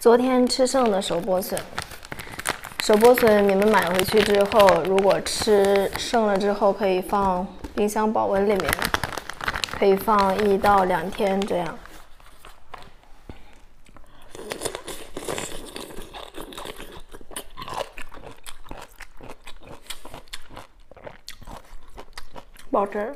昨天吃剩的手剥笋，手剥笋你们买回去之后，如果吃剩了之后，可以放冰箱保温里面，可以放一到两天这样。保汁。